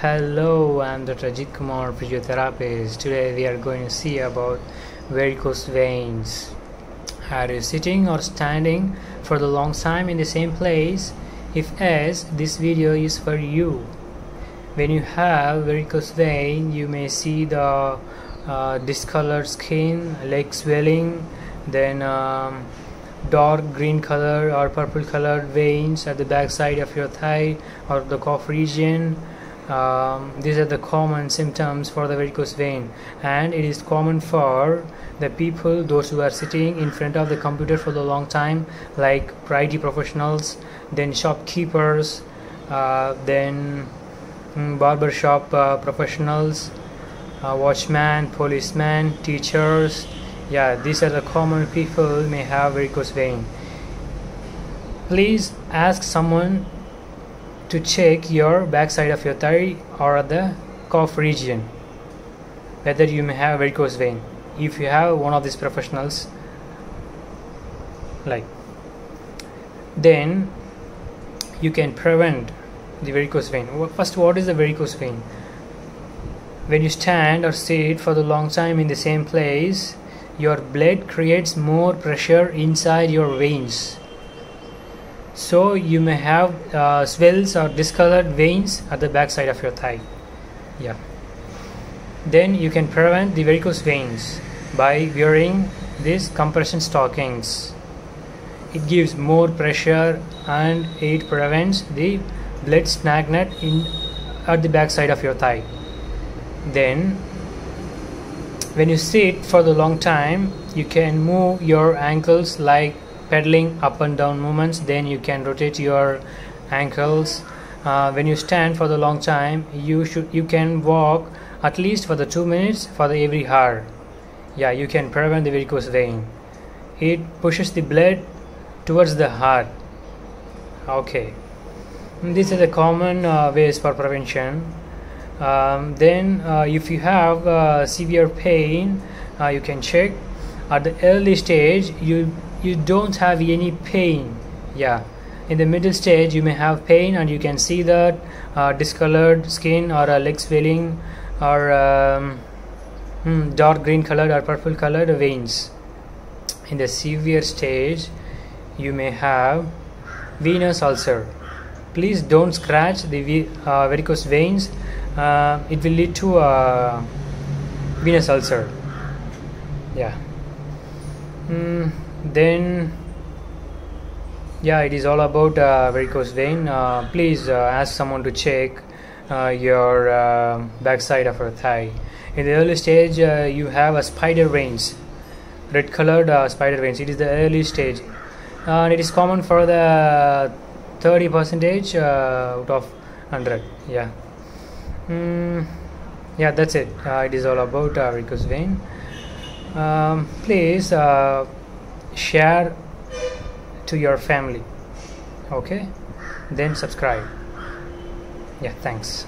Hello, I'm Dr. Ajith Kumar, physiotherapist. Today we are going to see about varicose veins. Are you sitting or standing for the long time in the same place? If yes, this video is for you. When you have varicose vein, you may see the uh, discolored skin, leg swelling, then um, dark green color or purple colored veins at the back side of your thigh or the calf region um, these are the common symptoms for the varicose vein. And it is common for the people those who are sitting in front of the computer for the long time like IT professionals then shopkeepers uh, then mm, barber shop uh, professionals uh, watchman policemen teachers. Yeah these are the common people may have varicose vein. Please ask someone to check your backside of your thigh or the calf region whether you may have varicose vein. If you have one of these professionals like then you can prevent the varicose vein. First what is the varicose vein? When you stand or sit for the long time in the same place your blood creates more pressure inside your veins so you may have uh, swells or discolored veins at the back side of your thigh. Yeah. Then you can prevent the varicose veins by wearing these compression stockings. It gives more pressure and it prevents the blood stagnant in at the back side of your thigh. Then when you sit for the long time you can move your ankles like pedaling up and down movements then you can rotate your ankles. Uh, when you stand for the long time you should you can walk at least for the two minutes for the every hour. Yeah you can prevent the varicose vein. It pushes the blood towards the heart. Okay. These are the common uh, ways for prevention. Um, then uh, if you have uh, severe pain uh, you can check. At the early stage you you don't have any pain. Yeah. In the middle stage you may have pain and you can see that uh, discolored skin or a leg swelling or um, hmm, dark green colored or purple colored veins. In the severe stage you may have venous ulcer. Please don't scratch the uh, varicose veins. Uh, it will lead to a venous ulcer. Yeah. Mm, then yeah it is all about uh, varicose vein. Uh, please uh, ask someone to check uh, your uh, backside of your thigh. In the early stage you have a spider veins red colored spider veins. It is the early stage. And it is common for the 30 percentage out of 100 yeah. Mm, yeah that's it. Uh, it is all about uh, varicose vein. Um, please uh, share to your family. Okay? Then subscribe. Yeah thanks